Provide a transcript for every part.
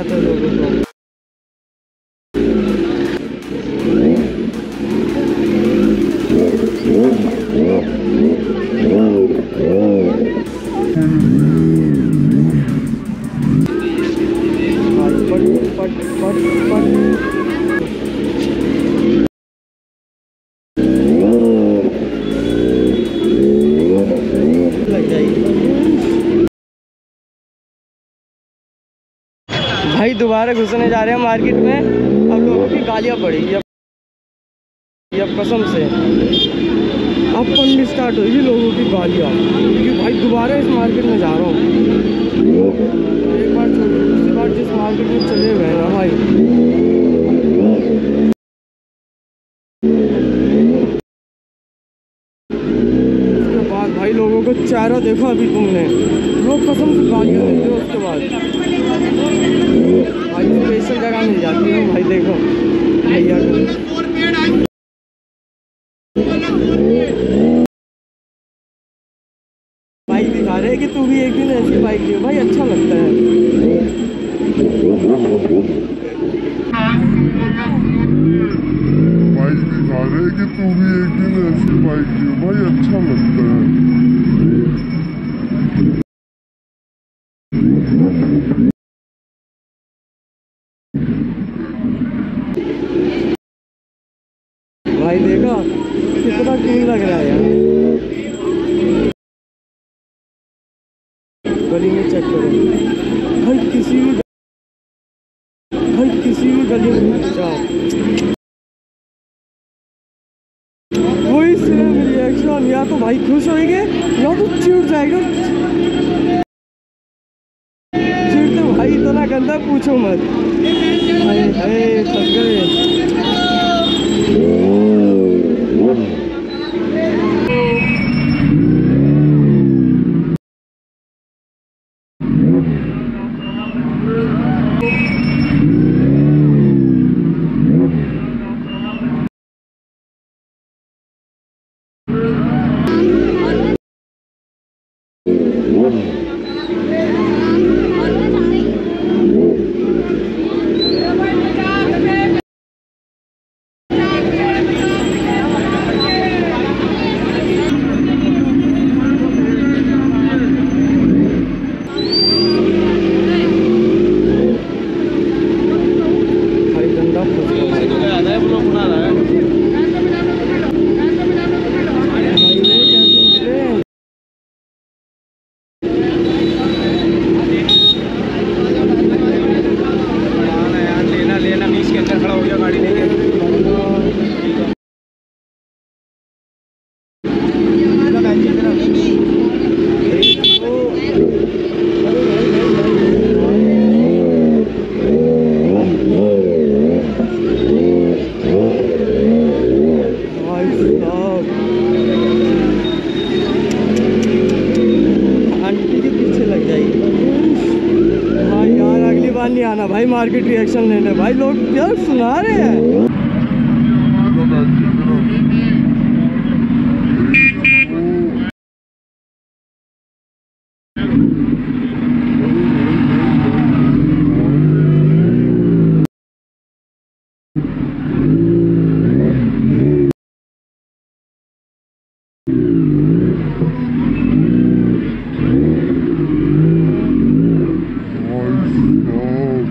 आता लोगों को But, but, but, but. दोबारा घुसने जा रहे हैं मार्केट में, अब लोगों की गालियाँ पड़ेगी अब अब कसम से। अब पढ़नी स्टार्ट होगी लोगों की गालियाँ। क्योंकि भाई दोबारा इस मार्केट में जा रहा हूँ। एक बार दूसरी बार जिस मार्केट में चले गए ना भाई। उसके बाद भाई लोगों को चेहरा देखा अभी तुमने। लोग कसम से गालियाँ देते हैं उसके बाद। मिल जाती है भाई देखो भैया बाइक दिखा रहे हैं कि तू भी एक दिन ऐसी बाइक लियो भाई अच्छा लगता है बाइक दिखा रहे हैं कि तू भी एक दिन ऐसी बाइक लियो भाई अच्छा लगता है भाई देखा कितना कूल लग रहा है यार गली में चेक करो। भाई किसी भी भाई किसी भी गली में जाओ। वही सेम रिएक्शन या तो भाई खुश होएँगे, या तो चिढ़ जाएगा। चिढ़ तो भाई, इतना गंदा पूछो मत। हाय थक गए भाई गंदा फंस गया भाई भाई ये कैसे निकले लेना लेना बीच के अंदर खड़ा हो गया गाड़ी लेके भाई साहब आंटी के पीछे लग जाएगी भाई यार अगली बार नहीं आना भाई मार्केट रिएक्शन लेने। भाई लोग क्या सुना रहे हैं। भाई साहब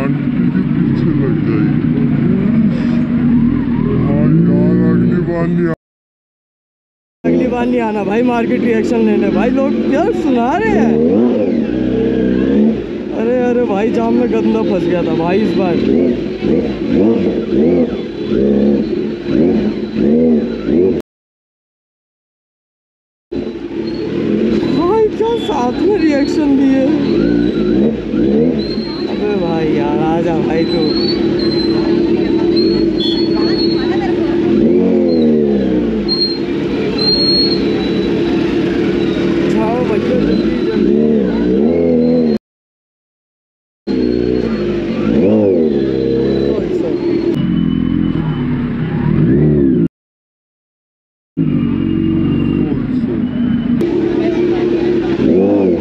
आंटी के पीछे लग जाएगी भाई यार बार नहीं अगली बार नहीं आना भाई मार्केट रिएक्शन लेने। भाई लोग क्या सुना रहे हैं? अरे अरे भाई, जाम में गंदा फंस गया था भाई इस बार। भाई, क्या साथ में रिएक्शन दिए? अबे भाई यार आजा भाई तू जाओ बच्चों जल्दी जल्दी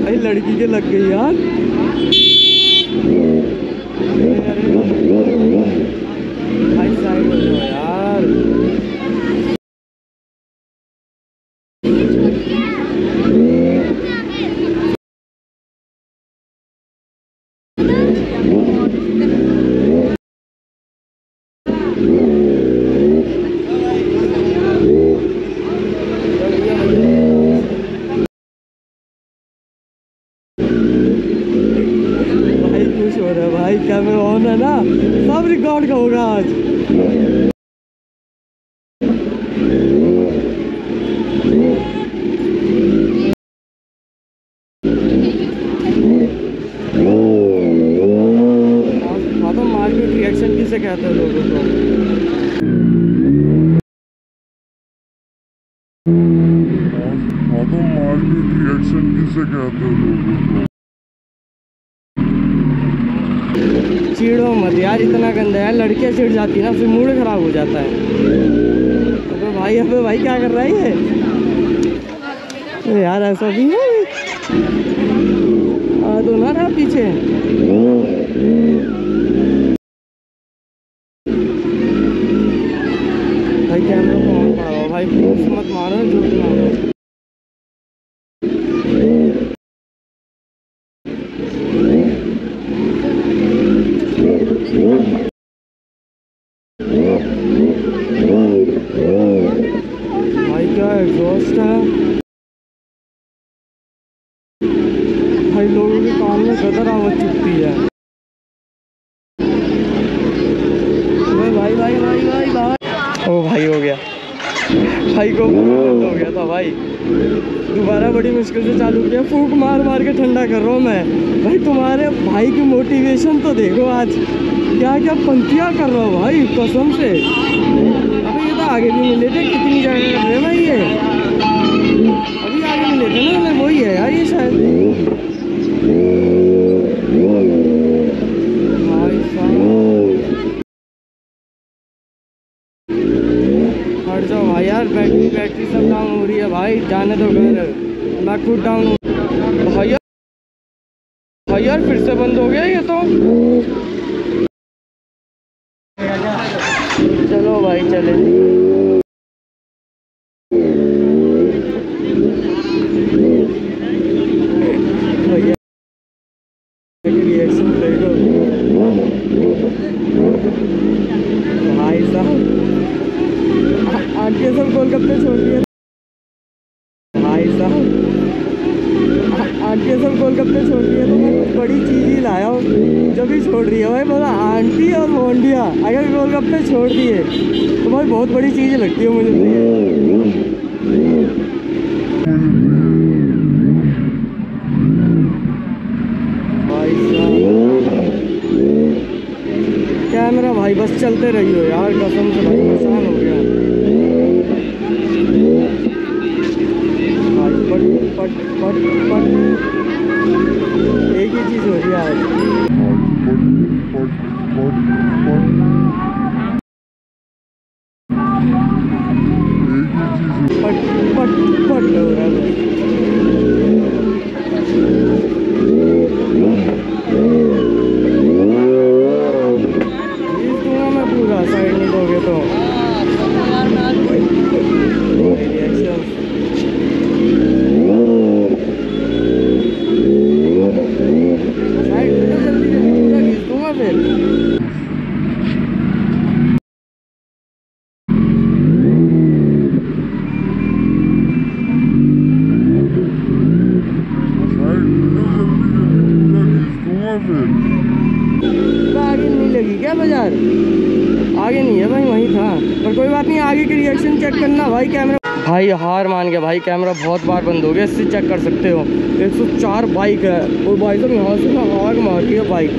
भाई लड़की के लग गई यार भाई साइड हो जाओ यार अबे भाई कैमरा ऑन है ना? सब रिकॉर्ड का होगा आज। मार्केट रिएक्शन किसे कहते हैं लोगों को? मार्केट रिएक्शन किसे कहते हैं लोगों को चिड़ो मत यार इतना गंदा है, लड़कियाँ चिड़ जाती है ना, फिर मूड खराब हो जाता है। अबे भाई अबे भाई क्या कर रहा है ये? यार, ऐसा भी है? आ दो ना रहा पीछे भाई कैमरा को ऑन पड़ा हुआ भाई फोर्स मत मारो जो भी मारो भाई क्या एग्जॉस्ट है? भाई लोगों के कान में गदर आवाज़ चुपती है। भाई भाई भाई भाई भाई भाई। ओ भाई, हो गया। भाई, को हो गया था भाई। दोबारा बड़ी मुश्किल से चालू किया। फूक मार मार के ठंडा कर रहा हूँ मैं। भाई, तुम्हारे भाई की मोटिवेशन तो देखो आज। क्या क्या पंक्तियाँ कर रहा हो भाई, कसम से। अबे ये तो आगे भी मिले थे, कितनी जगह हैं भाई ये। अभी आगे मिले थे ना मैं वही है यार ये शायद। भाई बैटरी सब डाउन हो रही है भाई, जाने दो घर। मैं खुद डाउन हूँ। भाई फिर से बंद हो गया ये तो। चलो भाई चले भैया रिएक्शन देखो भाई साहब आ- आंटी सब गोलगप्पे छोड़ दिए भाई साहब आ- आंटी सब गोलगप्पे छोड़ दिए तो मैं कुछ बड़ी चीज़ ही लाया हूँ, जो भी छोड़ रही है। भाई बोला आंटी और मोंडिया, अगर गोलगप्पे छोड़ दिए तो भाई बहुत बड़ी चीज़ लगती है मुझे। तो ये। भाई, बस चलते रहियो यार, कसम से भाई, परेशान हो गया। भाई, पट पट पट। एक ही चीज़ हो रही है आज पट पट पट पट एक ही चीज़ पट पट पट हो रहा है बस। खींच दूँगा मैं पूरा साइड में दोगे तो Reaction। साइड में तो जल्दी जल्दी पूरा खींच दूँगा फिर साइड में जल्दी जल्दी पूरा खींच दूँगा फिर तो आगे नहीं लगी क्या बाज़ार आगे नहीं है पर कोई बात नहीं, आगे की रिएक्शन चेक करना भाई कैमरा भाई, हार मान गया भाई कैमरा बहुत बार बंद हो गया, इससे चेक कर सकते हो। 104 बाइक है, और भाई साहब यहाँ से ना आग मारती है बाइक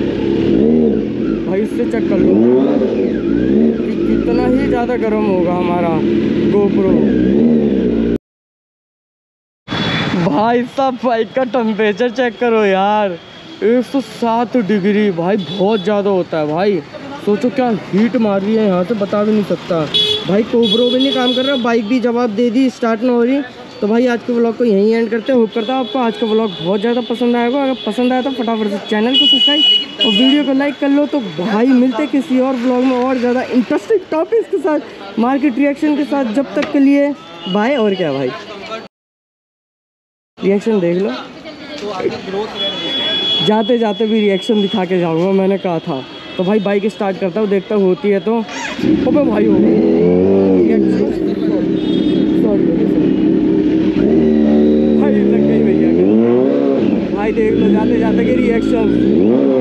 भाई, इससे चेक कर लो। कितना ही ज़्यादा गर्म होगा हमारा गोप्रो भाई साहब बाइक का टेम्परेचर चेक करो यार। 107 डिग्री, भाई, बहुत ज़्यादा होता है भाई। सोचो क्या हीट मार रही है यहाँ से, बता भी नहीं सकता। भाई कोबरो भी नहीं काम कर रहा बाइक भी जवाब दे दी स्टार्ट ना हो रही। तो भाई आज के ब्लॉग को यहीं एंड करते हैं। होप करता हूँ आपको आज का ब्लॉग बहुत ज़्यादा पसंद आएगा अगर पसंद आया तो फटाफट से चैनल को सब्सक्राइब और वीडियो को लाइक कर लो। तो भाई मिलते किसी और ब्लॉग में और ज़्यादा इंटरेस्टिंग टॉपिक्स के साथ मार्केट रिएक्शन के साथ। जब तक के लिए बाय और क्या भाई। रिएक्शन देख लो। जाते जाते भी रिएक्शन दिखा के जाऊँगा, मैंने कहा था। तो भाई बाइक स्टार्ट करता हूँ, देखता हूँ, होती है तो। ओपे भाई हो भाई, लग गई भैया। भाई, देख लो जाते जाते के रिएक्शन